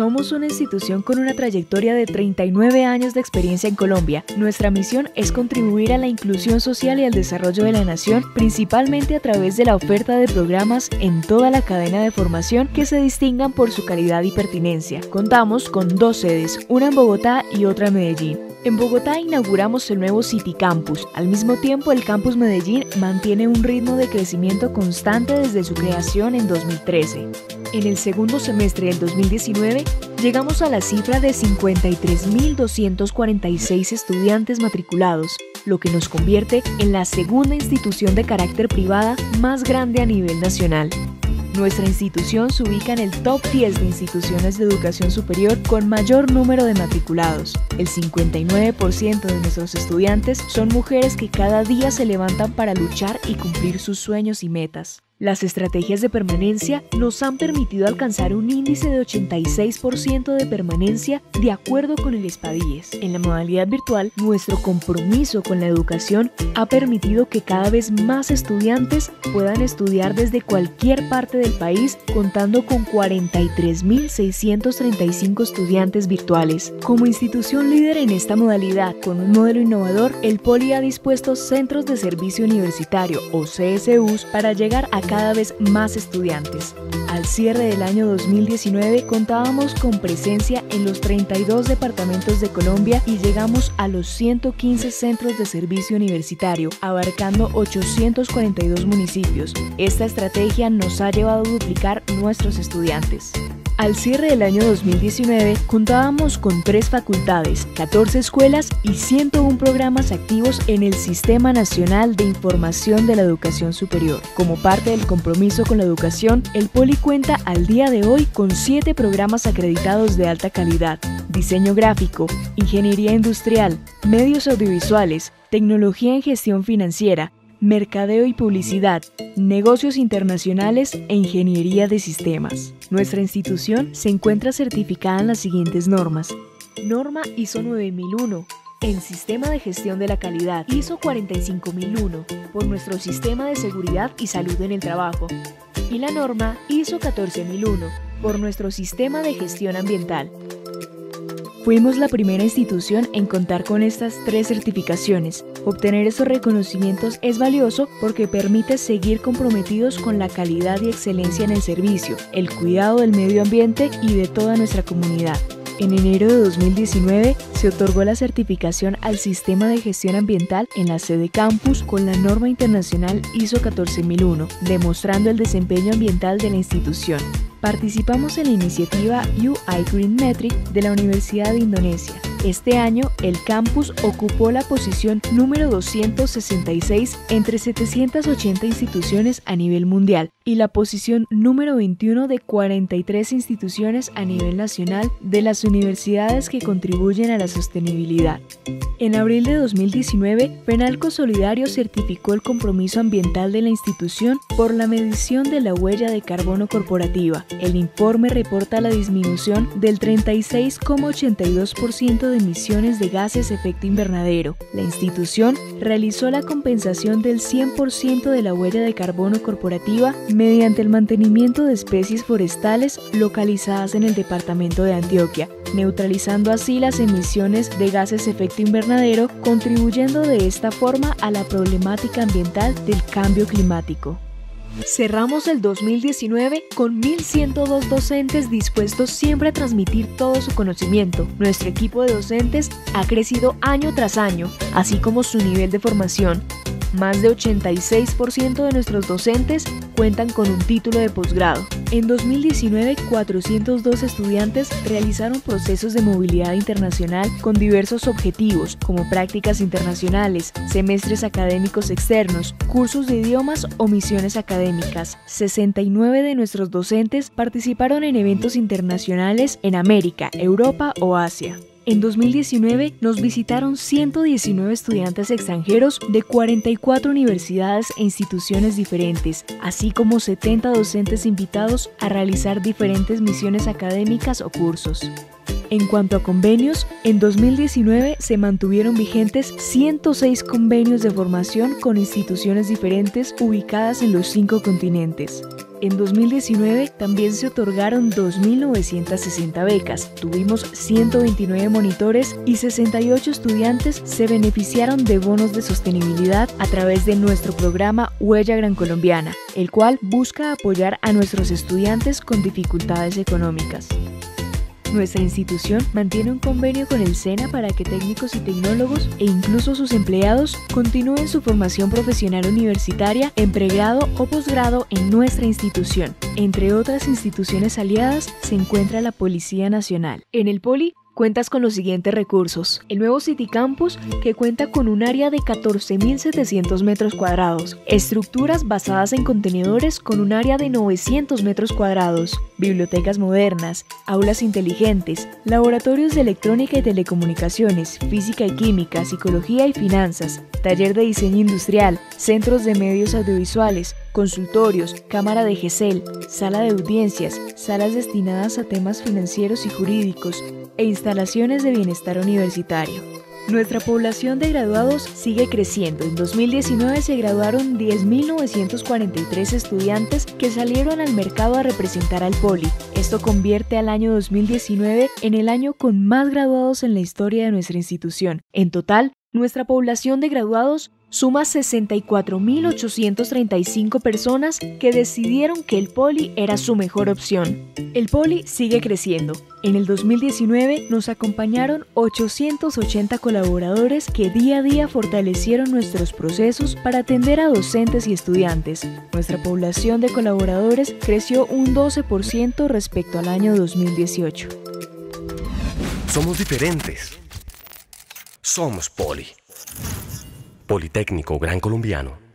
Somos una institución con una trayectoria de 39 años de experiencia en Colombia. Nuestra misión es contribuir a la inclusión social y al desarrollo de la nación, principalmente a través de la oferta de programas en toda la cadena de formación que se distingan por su calidad y pertinencia. Contamos con dos sedes, una en Bogotá y otra en Medellín. En Bogotá inauguramos el nuevo City Campus. Al mismo tiempo, el Campus Medellín mantiene un ritmo de crecimiento constante desde su creación en 2013. En el segundo semestre del 2019, llegamos a la cifra de 53.246 estudiantes matriculados, lo que nos convierte en la segunda institución de carácter privada más grande a nivel nacional. Nuestra institución se ubica en el top 10 de instituciones de educación superior con mayor número de matriculados. El 59% de nuestros estudiantes son mujeres que cada día se levantan para luchar y cumplir sus sueños y metas. Las estrategias de permanencia nos han permitido alcanzar un índice de 86% de permanencia de acuerdo con el Espadíes. En la modalidad virtual, nuestro compromiso con la educación ha permitido que cada vez más estudiantes puedan estudiar desde cualquier parte del país, contando con 43.635 estudiantes virtuales. Como institución líder en esta modalidad, con un modelo innovador, el Poli ha dispuesto centros de servicio universitario o CSUs para llegar a cada vez más estudiantes. Al cierre del año 2019 contábamos con presencia en los 32 departamentos de Colombia y llegamos a los 115 centros de servicio universitario, abarcando 842 municipios. Esta estrategia nos ha llevado a duplicar nuestros estudiantes. Al cierre del año 2019 contábamos con tres facultades, 14 escuelas y 101 programas activos en el Sistema Nacional de Información de la Educación Superior. Como parte del compromiso con la educación, el Poli cuenta al día de hoy con 7 programas acreditados de alta calidad, diseño gráfico, ingeniería industrial, medios audiovisuales, tecnología en gestión financiera, mercadeo y publicidad, negocios internacionales e ingeniería de sistemas. Nuestra institución se encuentra certificada en las siguientes normas. Norma ISO 9001 en Sistema de Gestión de la Calidad ISO 45001 por nuestro Sistema de Seguridad y Salud en el Trabajo y la norma ISO 14001 por nuestro Sistema de Gestión Ambiental. Fuimos la primera institución en contar con estas tres certificaciones. Obtener esos reconocimientos es valioso porque permite seguir comprometidos con la calidad y excelencia en el servicio, el cuidado del medio ambiente y de toda nuestra comunidad. En enero de 2019 se otorgó la certificación al Sistema de Gestión Ambiental en la sede campus con la norma internacional ISO 14001, demostrando el desempeño ambiental de la institución. Participamos en la iniciativa UI Green Metric de la Universidad de Indonesia. Este año, el campus ocupó la posición número 266 entre 780 instituciones a nivel mundial y la posición número 21 de 43 instituciones a nivel nacional de las universidades que contribuyen a la sostenibilidad. En abril de 2019, Penalco Solidario certificó el compromiso ambiental de la institución por la medición de la huella de carbono corporativa. El informe reporta la disminución del 36,82% de emisiones de gases efecto invernadero. La institución realizó la compensación del 100% de la huella de carbono corporativa mediante el mantenimiento de especies forestales localizadas en el departamento de Antioquia, neutralizando así las emisiones de gases efecto invernadero, contribuyendo de esta forma a la problemática ambiental del cambio climático. Cerramos el 2019 con 1.102 docentes dispuestos siempre a transmitir todo su conocimiento. Nuestro equipo de docentes ha crecido año tras año, así como su nivel de formación. Más de 86% de nuestros docentes cuentan con un título de posgrado. En 2019, 402 estudiantes realizaron procesos de movilidad internacional con diversos objetivos, como prácticas internacionales, semestres académicos externos, cursos de idiomas o misiones académicas. 69 de nuestros docentes participaron en eventos internacionales en América, Europa o Asia. En 2019 nos visitaron 119 estudiantes extranjeros de 44 universidades e instituciones diferentes, así como 70 docentes invitados a realizar diferentes misiones académicas o cursos. En cuanto a convenios, en 2019 se mantuvieron vigentes 106 convenios de formación con instituciones diferentes ubicadas en los cinco continentes. En 2019 también se otorgaron 2.960 becas, tuvimos 129 monitores y 68 estudiantes se beneficiaron de bonos de sostenibilidad a través de nuestro programa Huella Gran Colombiana, el cual busca apoyar a nuestros estudiantes con dificultades económicas. Nuestra institución mantiene un convenio con el SENA para que técnicos y tecnólogos e incluso sus empleados continúen su formación profesional universitaria en pregrado o posgrado en nuestra institución. Entre otras instituciones aliadas se encuentra la Policía Nacional. En el Poli cuentas con los siguientes recursos. El nuevo City Campus, que cuenta con un área de 14.700 metros cuadrados. Estructuras basadas en contenedores con un área de 900 metros cuadrados. Bibliotecas modernas, aulas inteligentes, laboratorios de electrónica y telecomunicaciones, física y química, psicología y finanzas, taller de diseño industrial, centros de medios audiovisuales, consultorios, cámara de GESEL, sala de audiencias, salas destinadas a temas financieros y jurídicos, e instalaciones de bienestar universitario. Nuestra población de graduados sigue creciendo. En 2019 se graduaron 10.943 estudiantes que salieron al mercado a representar al Poli. Esto convierte al año 2019 en el año con más graduados en la historia de nuestra institución. En total, nuestra población de graduados suma 64.835 personas que decidieron que el Poli era su mejor opción. El Poli sigue creciendo. En el 2019 nos acompañaron 880 colaboradores que día a día fortalecieron nuestros procesos para atender a docentes y estudiantes. Nuestra población de colaboradores creció un 12% respecto al año 2018. Somos diferentes. Somos Poli. Politécnico Gran Colombiano.